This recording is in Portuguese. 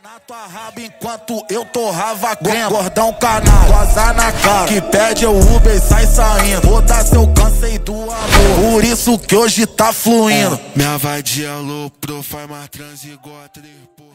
na tua raba enquanto eu torrava crema Gordão canal, goza na cara. Que pede o Uber sai saindo. Vou dar seu câncer do amor. Por isso que hoje tá fluindo. Minha vadia aloprou, faz mais transigota depois